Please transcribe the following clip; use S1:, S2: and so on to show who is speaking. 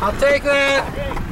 S1: I'll take that.